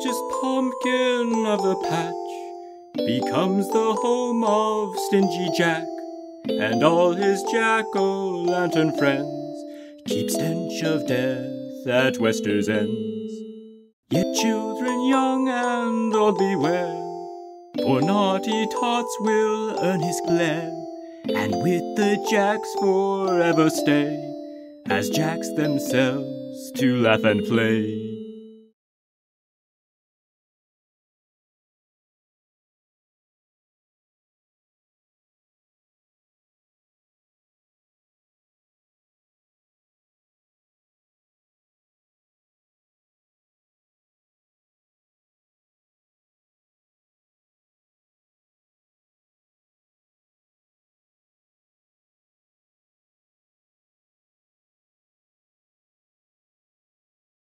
largest pumpkin of the patch becomes the home of Stingy Jack and all his jack-o'-lantern friends keep stench of death at Wester's ends. Yet children young and old beware, for naughty tots will earn his glare, and with the jacks forever stay, as jacks themselves to laugh and play.